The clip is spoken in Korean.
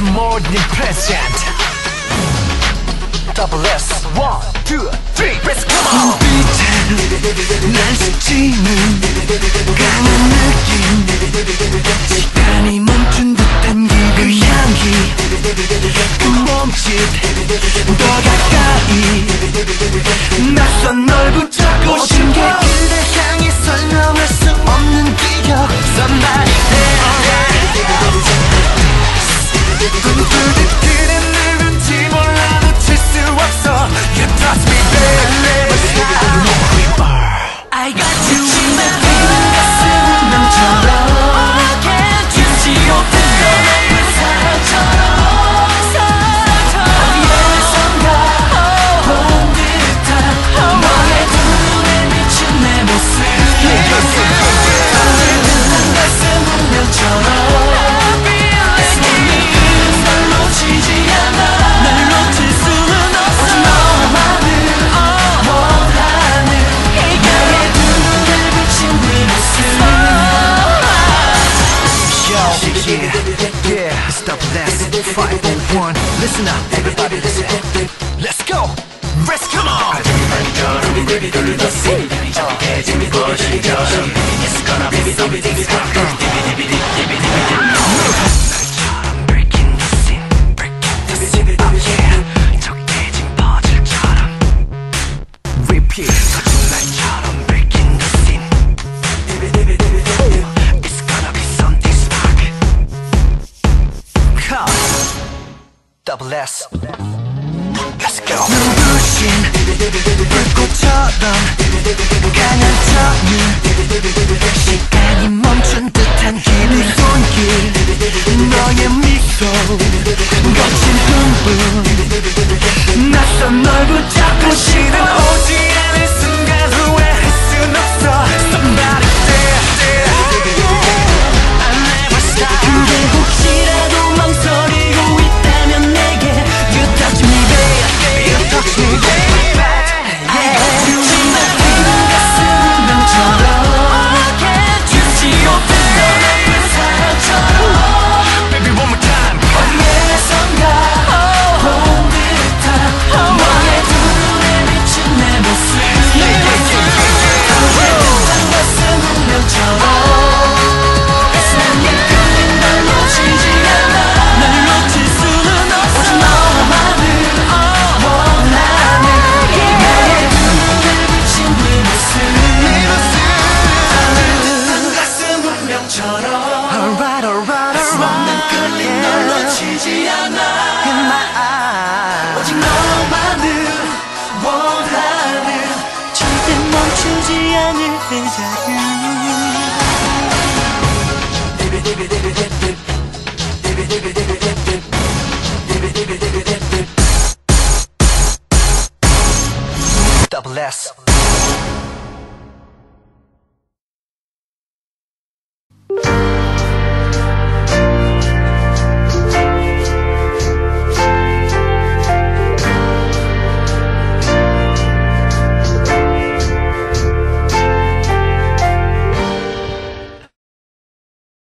is more than present Double S One, two, three, let's come on 빛에 날 스치는 강한 느낌 시간이 멈춘 듯한 기분 향기 그 몸짓 더 가까이 낯선 널 붙잡고 싶어 그대 향해 설명할 수 없는 기억 Somebody Baby, come through. Listen up, everybody listen Let's go, let's come on. Breaking Double S Let's go. 눈부신 불꽃처럼 강한 정을 시간이 멈춘 듯한 기분 손길 너의 미소 거친 흥분 낯선 널 붙잡고 싶어 오지 내 자유. Double S